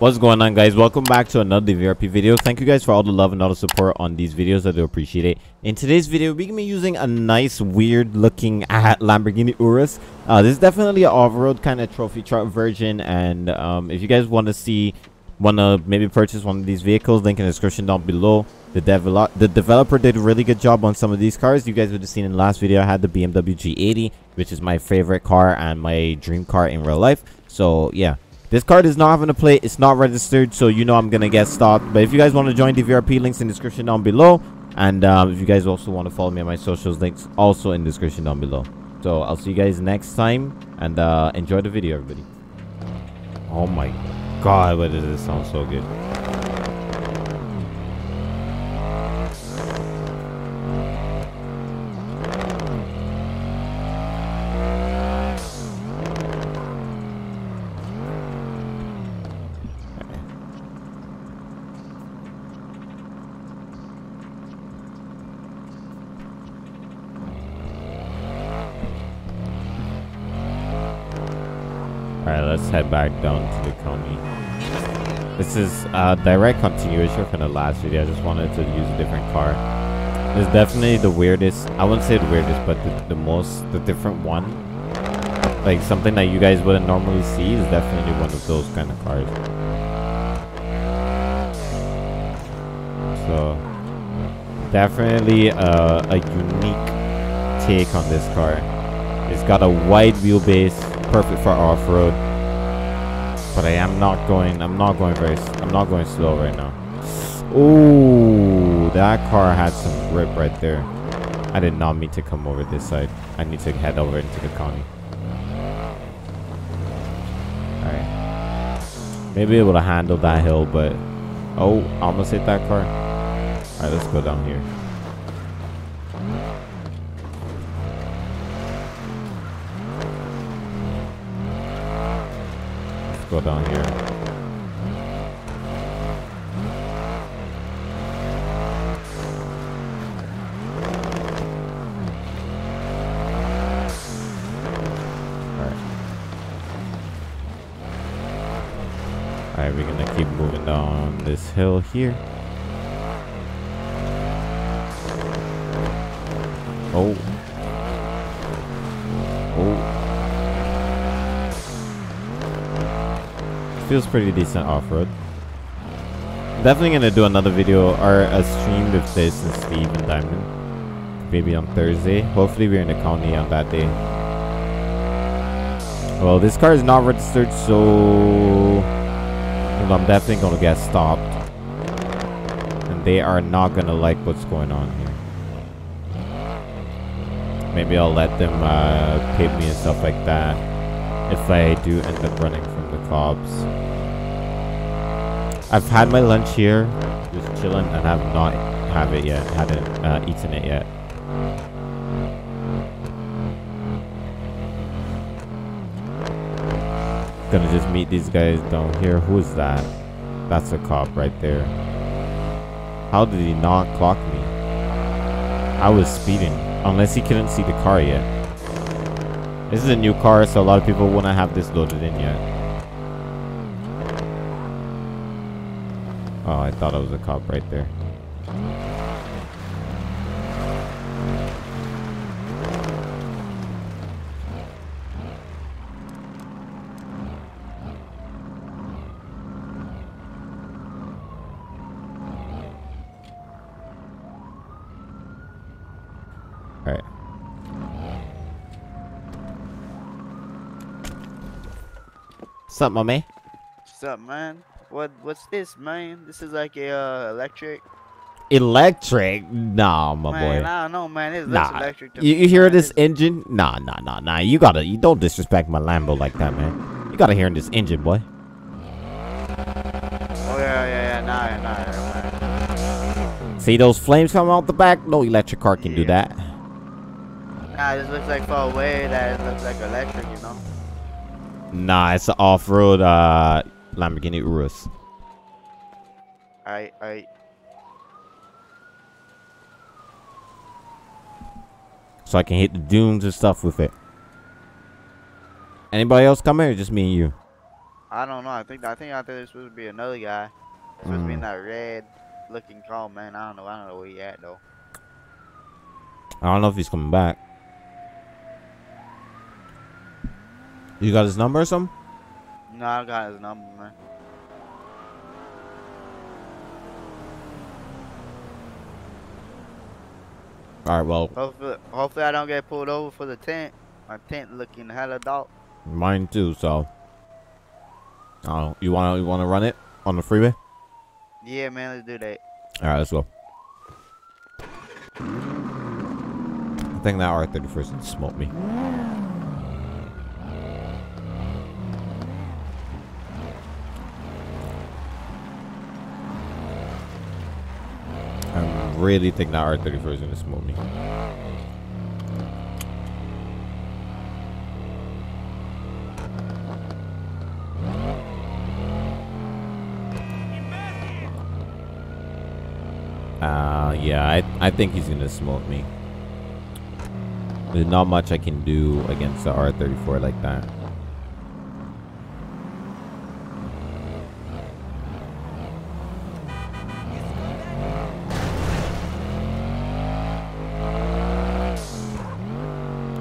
What's going on guys? Welcome back to another DVRP video. Thank you guys for all the love and all the support on these videos. I do appreciate it. In today's video, we're to be using a nice weird looking Lamborghini Urus. Uh, this is definitely an off-road kind of trophy truck version and um, if you guys want to see want to maybe purchase one of these vehicles link in the description down below the develop the developer did a really good job on some of these cars you guys would have seen in the last video i had the bmw g80 which is my favorite car and my dream car in real life so yeah this card is not having a plate. It's not registered, so you know I'm going to get stopped. But if you guys want to join DVRP, links in the description down below. And um, if you guys also want to follow me on my socials, links also in the description down below. So I'll see you guys next time. And uh, enjoy the video, everybody. Oh my god, why does this sound so good? Alright, let's head back down to the county. This is a direct continuation from the last video. I just wanted to use a different car. It's definitely the weirdest. I wouldn't say the weirdest, but the, the most, the different one. Like something that you guys wouldn't normally see is definitely one of those kind of cars. So, definitely a, a unique take on this car. It's got a wide wheelbase, perfect for off-road. But I am not going, I'm not going very, I'm not going slow right now. Ooh, that car had some grip right there. I did not mean to come over this side. I need to head over into the county. Alright. Maybe able to handle that hill, but... Oh, almost hit that car. Alright, let's go down here. Go down here. Alright, we're gonna keep moving down this hill here. Oh. Oh. Feels pretty decent off-road. Definitely gonna do another video or a stream with this and Steve and Diamond. Maybe on Thursday. Hopefully we're in the county on that day. Well, this car is not registered, so I'm definitely gonna get stopped. And they are not gonna like what's going on here. Maybe I'll let them uh, me and stuff like that. If I do end up running from the cops. I've had my lunch here, just chilling, and I've not have it yet. haven't uh, eaten it yet. Gonna just meet these guys down here. Who's that? That's a cop right there. How did he not clock me? I was speeding. Unless he couldn't see the car yet. This is a new car, so a lot of people wouldn't have this loaded in yet. Oh, I thought I was a cop right there. Alright. What's up, my man? What's up, man? What what's this, man? This is like a uh, electric. Electric? Nah, my man, boy. I don't know, man. It looks Nah. electric to You, me, you hear man. this engine? Nah, nah, nah, nah. You gotta, you don't disrespect my Lambo like that, man. You gotta hear this engine, boy. Oh yeah, yeah, yeah. Nah, nah, nah. See those flames coming out the back? No electric car can do that. Nah, this looks like far away that it looks like electric, you know. Nah, it's an off-road uh, Lamborghini Urus. I I So I can hit the dunes and stuff with it. Anybody else coming or just me and you? I don't know. I think I think I think there's supposed to be another guy. Supposed to be in Mm. that red looking car, man. I don't know. I don't know where he at though. I don't know if he's coming back. You got his number or something? No, I got his number, man. All right, well, Hopefully, hopefully I don't get pulled over for the tent. My tent looking hella dark. mine too. So, oh, you want to you want to run it on the freeway? Yeah, man. Let's do that. All right, let's go. I think that R31st smoked me. Really think that R34 is gonna smoke me. Uh, yeah, I, I think he's gonna smoke me. There's not much I can do against the R34 like that.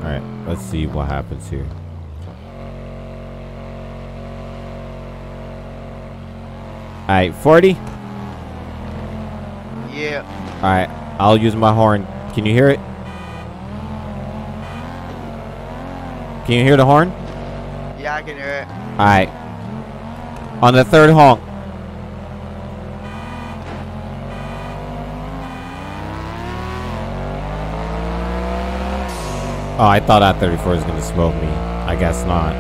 Alright, let's see what happens here. Alright, 40? Yeah. Alright, I'll use my horn. Can you hear it? Can you hear the horn? Yeah, I can hear it. Alright. On the third honk. Oh, I thought R34 was gonna smoke me. I guess not.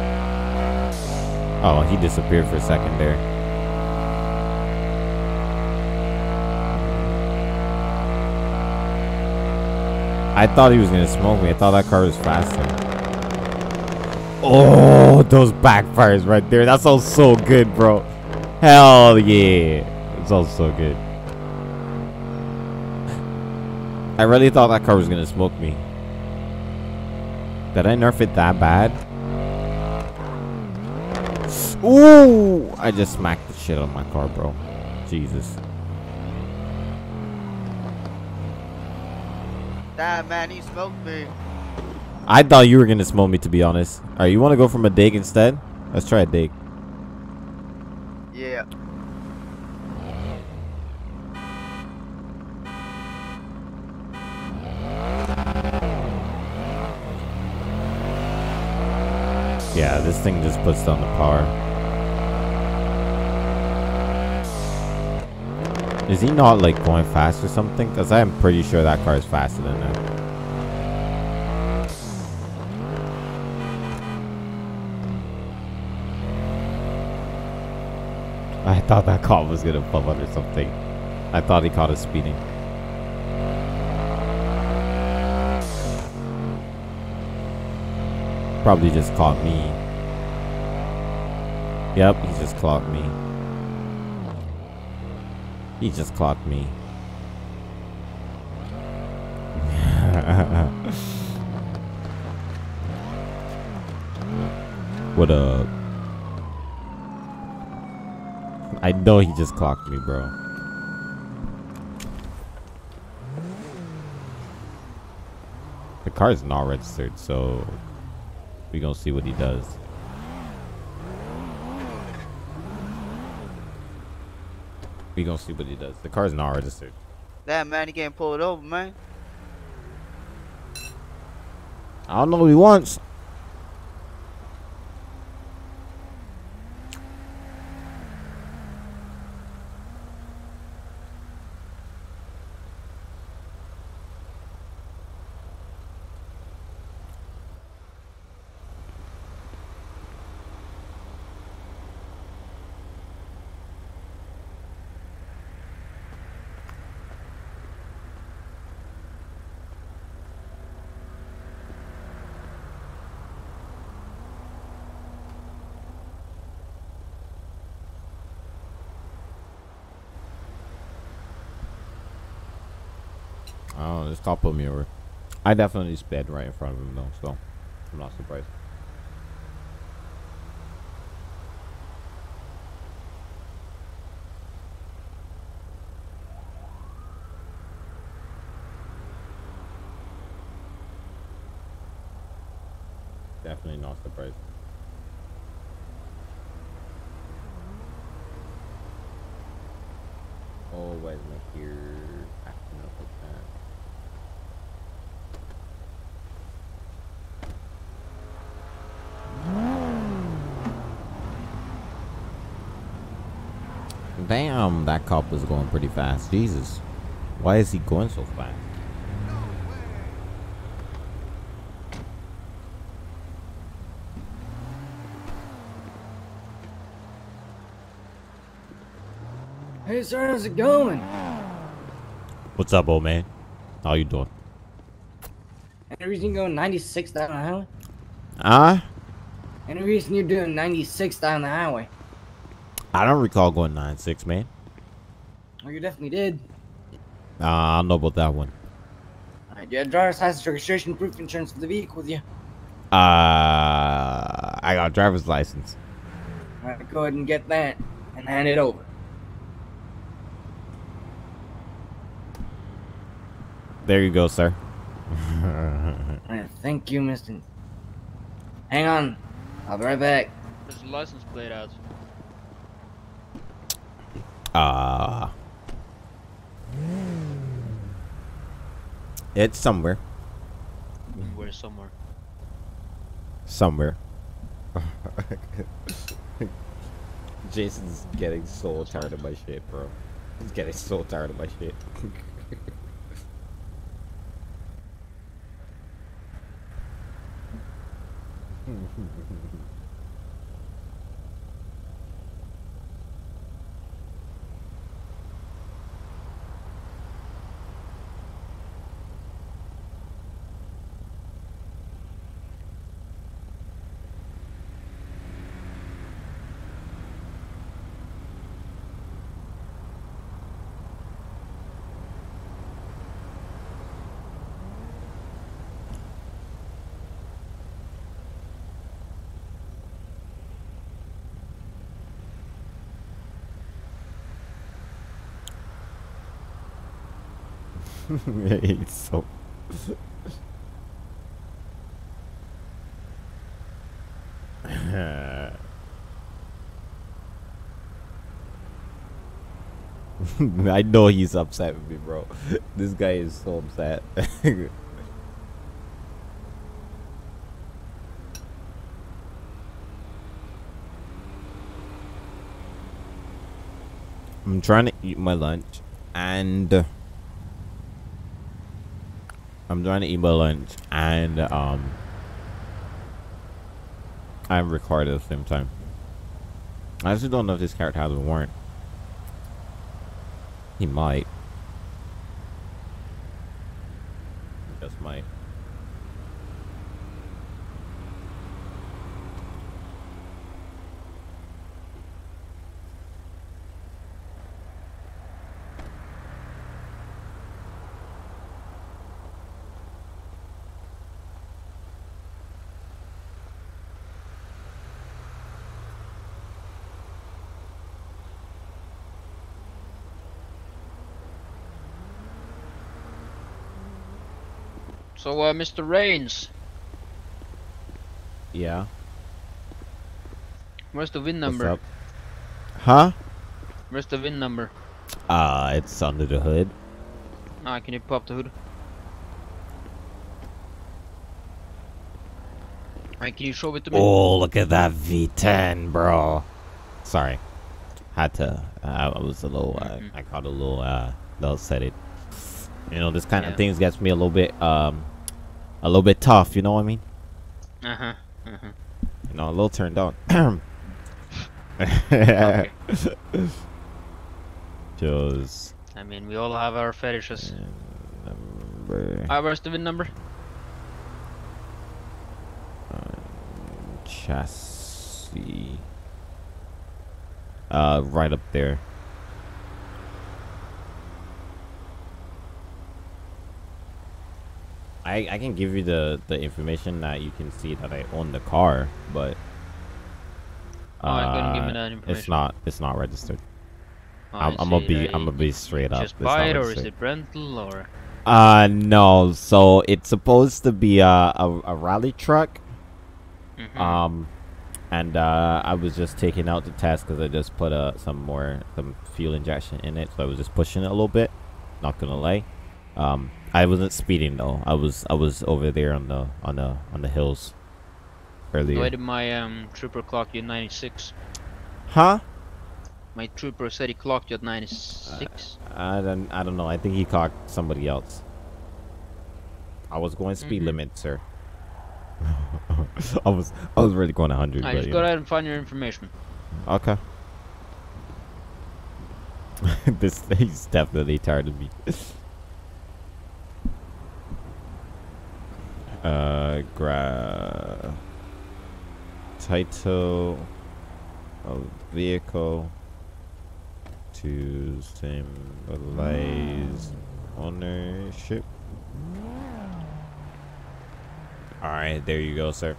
Oh, he disappeared for a second there. I thought he was gonna smoke me. I thought that car was faster. Oh, those backfires right there. That sounds so good, bro. Hell yeah. It sounds so good. I really thought that car was gonna smoke me. Did I nerf it that bad? Ooh! I just smacked the shit out of my car, bro. Jesus. Damn, man, he smoked me. I thought you were gonna smoke me, to be honest. Alright, you wanna go from a dig instead? Let's try a dig. Yeah. Yeah, this thing just puts down the power. Is he not like going fast or something? Because I'm pretty sure that car is faster than that. I thought that cop was gonna pull or something. I thought he caught us speeding. Probably just caught me. Yep, he just clocked me. He just clocked me. what up? I know he just clocked me, bro. The car is not registered, so we gonna see what he does. We gonna see what he does. The car's not registered. That man, he getting pulled over, man. I don't know what he wants. I don't know. This top of me over. I definitely sped right in front of him though, so I'm not surprised. Definitely not surprised. Damn, that cop was going pretty fast. Jesus. Why is he going so fast? Hey, sir, how's it going? What's up, old man? How you doing? Any reason you're going 96 down the highway? Ah? Any reason you're doing 96 down the highway? I don't recall going 9-6, man. Well, you definitely did. Uh, I don't know about that one. Alright, you had driver's license, registration, proof, insurance for the vehicle with you. Uh, I got a driver's license. Alright, go ahead and get that and hand it over. There you go, sir. Alright, thank you, mister. Hang on. I'll be right back. There's a license plate out. Uh, it's somewhere. Where somewhere. Somewhere. Jason's getting so tired of my shit, bro. He's getting so tired of my shit. He's so. I know he's upset with me, bro. This guy is so upset. I'm trying to eat my lunch and I'm to eat my lunch and um I'm recording at the same time. I actually don't know if this character has a warrant. He might. Just might. So, uh, Mr. Rains, Yeah. where's the VIN What's number? Huh? Where's the VIN number? Uh, it's under the hood. Ah, can you pop the hood? Alright, can you show it to me? Oh, look at that V10, bro. Sorry. Had to. Uh, I was a little. Uh, Mhm. I caught a little. Uh, little set it. You know, this kind Yeah. of things gets me a little bit. Um, a little bit tough. You know what I mean? Uh huh. Uh huh. You know, a little turned on. Just. I mean, we all have our fetishes. Number. Where's the number? chassis. Uh, right up there. I I can give you the the information that you can see that I own the car, but Oh, I give me uh, It's not it's not registered. Oh, I'm, I'm gonna be I'm gonna be straight up. Just It's buy it, or is registered. it rental, or? Uh, no. So it's supposed to be a, a, a rally truck. Mhm. Um, and uh, I was just taking out the test because I just put uh, some more some fuel injection in it, so I was just pushing it a little bit. Not gonna lie. Um, I wasn't speeding though. I was I was over there on the on the on the hills earlier. Why did my um trooper clock you at 96? Huh? My trooper said he clocked you at 96. I don't I don't know. I think he clocked somebody else. I was going speed Mhm. limit, sir. I was I was really going 100. I but, just go ahead and find your information. Okay. this he's definitely tired of me. Uh, gra title of vehicle to symbolize ownership. All right, there you go, sir.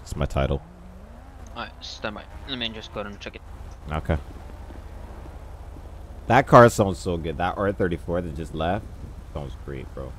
It's my title. Alright, stand by. Let me just go ahead and check it. Okay. That car sounds so good. That R34 that just left sounds great, bro.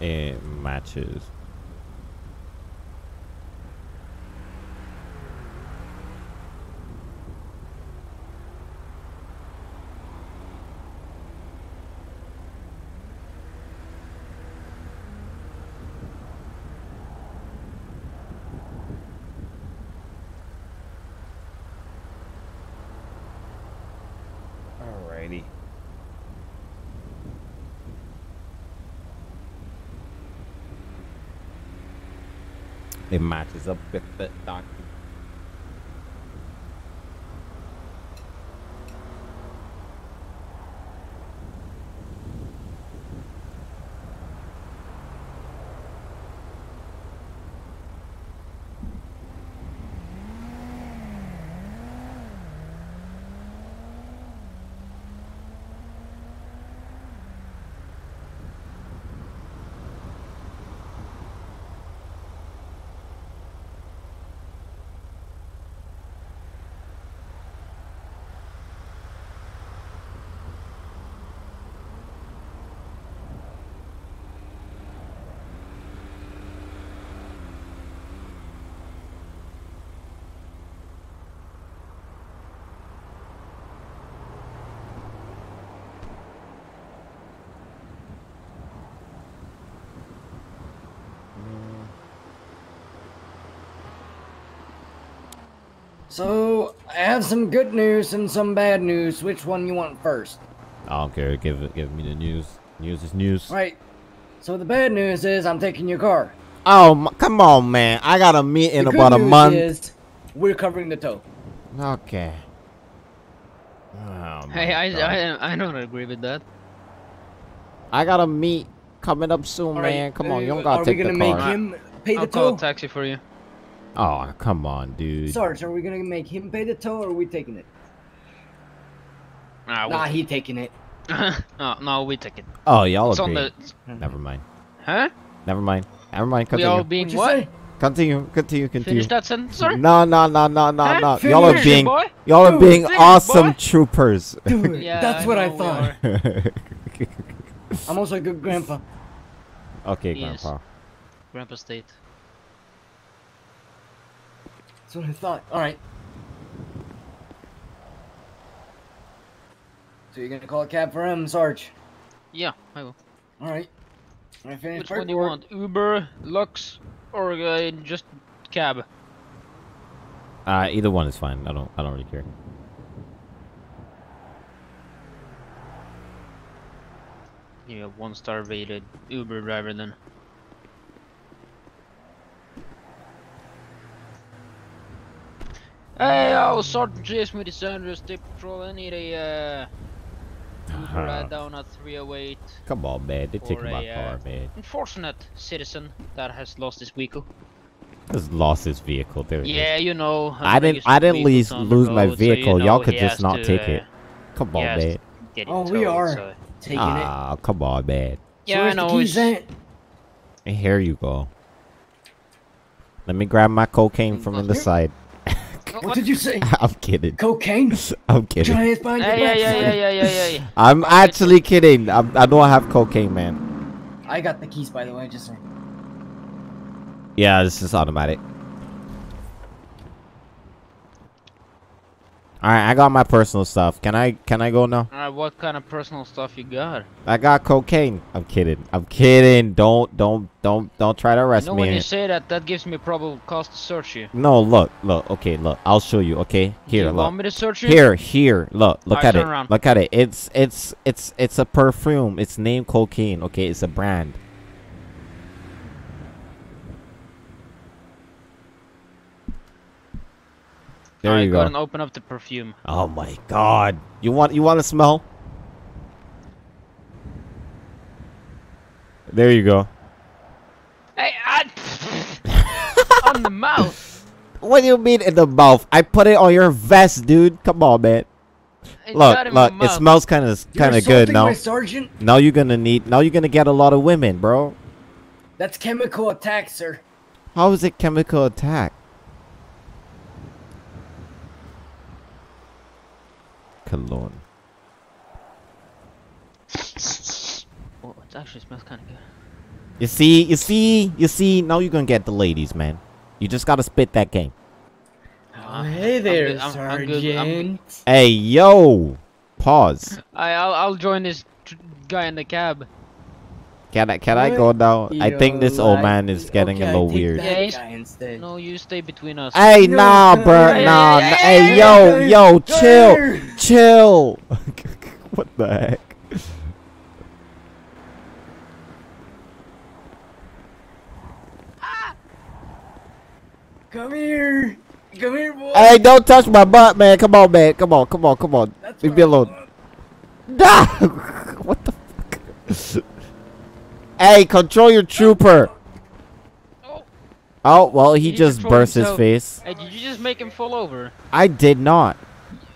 It matches. It matches up with the doc. So I have some good news and some bad news. Which one you want first? I don't care. Give it. Give me the news. News is news. Right. So the bad news is I'm taking your car. Oh, come on, man. I got a meet in the about good a news month. Is we're covering the tow. Okay. Oh, Hey, I, I I don't agree with that. I got a meet coming up soon, All right, man. Come on, you uh, don't gotta Are take we gonna make him pay the I'll call a taxi for you. Oh, come on, dude. Sarge, are we gonna make him pay the tow or are we taking it? Nah, Nah, he taking it. no, no, we take it. Oh, y'all It's on agree. the. Never mind. Huh? Never mind. Never mind. We all being What'd what? Continue. Continue. Continue. Finish that sentence, sir. No, no, no, no, no, Huh? no. Y'all are being, y'all are being finish, awesome boy. troopers. Dude, Yeah, that's I what I know thought. I'm also a good grandpa. Yes. Grandpa. Grandpa State. That's what I thought. All right. So you're gonna call a cab for him, Sarge? Yeah, I will. All right. I finish Which one do you want? Uber, Lux, Or uh, just cab? Uh, either one is fine. I don't. I don't really care. You have one star rated Uber driver then. Hey, oh, Sergeant Jason with the San Andreas State Patrol. I need a uh, Uber ride down at 308. Come on, man. They're taking Or my a, uh, car, man. Unfortunate citizen that has lost his vehicle. Just lost his vehicle. There. it is. Yeah, you know. I didn't. I didn't lose, lose my vehicle. Y'all could just not take it. Come on, yes. man. Oh, we are. Taking it. Ah, come on, man. So Yeah, I know. The keys it's- at? And here you go. Let me grab my cocaine from in the side. What did you say? I'm kidding. Cocaine? I'm kidding. Giant behind Hey, yeah, yeah, yeah, yeah, yeah, yeah. I'm actually kidding. I'm, I don't have cocaine, man. I got the keys, by the way, just saying. Yeah, this is automatic. All right, I got my personal stuff. Can I? Can I go now? Alright, what kind of personal stuff you got? I got cocaine. I'm kidding. I'm kidding. Don't, don't, don't, don't try to You arrest know me. when you say that, that gives me probable cause to search you. No, look, look. Okay, look. I'll show you. Okay, here, Do you look. want me to search you? Here, here. Look, look at it. around. Look at it. It's, it's, it's, it's a perfume. It's named cocaine. Okay, it's a brand. There Alright, you go go. and open up the perfume. Oh my god. You want you want to smell? There you go. Hey, I... on the mouth. What do you mean in the mouth? I put it on your vest, dude. Come on, man. It's Look, not in my look. It smells kind of kind of good now. Sergeant? Now you're gonna need. Now you're gonna get a lot of women, bro. That's chemical attack, sir. How is it chemical attack? Cologne. Oh, it actually smells kind of good. You see, you see, you see. Now you're gonna get the ladies, man. You just gotta spit that game. Oh, hey there, good, I'm- I'm good, I'm sergeant. Hey, yo. Pause. I, I'll, I'll join this tr- guy in the cab. Can I can I go now? I think this old man is getting okay, a little weird. that Yeah, he's- guy instead. No, you stay between us. Hey, No, nah, bro, no, nah. yeah, nah. yeah, Hey, yeah, yo, yeah, yo, chill, There. chill. what the heck? Come here. Come here, boy. Hey, don't touch my butt, man. Come on, man. Come on, come on, come on. That's Leave me alone. Nah. what the fuck? Hey, control your trooper. Oh, Oh, well, he He just burst his face. hey, did you just make him fall over? I did not.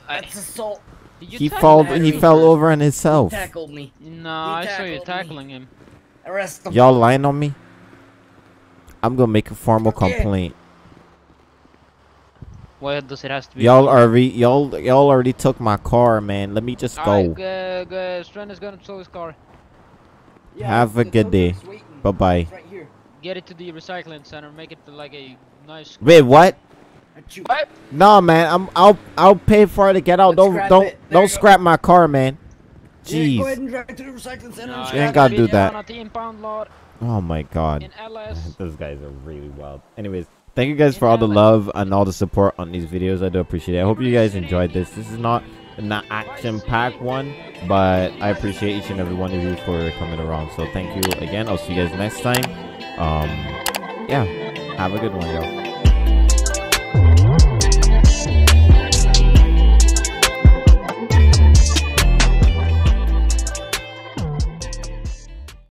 That's assault. did you He tackle fall. that He fell over on himself. Tackled me. No, I saw you tackled me. tackling him. Arrest him. Y'all lying on me? I'm gonna make a formal Yeah. complaint. Why does it has to be? Y'all already y'all y'all already took my car, man. Let me just go. Alright, uh, uh, Strand is gonna tow his car. Yeah, Have a good day. Bye bye. Right. Get it to the recycling center. Make it like a nice. Wait, what? What? No, man. I'm I'll I'll pay for it to get out. Let's don't scrap don't don't you go. scrap my car, man. Yeah, go ahead Jeez. and drive it to the recycling center. No, and You ain't scrap gotta do that. down At the impound lot Oh my god. Those guys are really wild. Anyways, thank you guys for all the love and all the support on these videos. I do appreciate it. I hope you guys enjoyed this. This is not an action-packed one, but I appreciate each and every one of you for coming around. So thank you again. I'll see you guys next time. Um, yeah, have a good one, yo.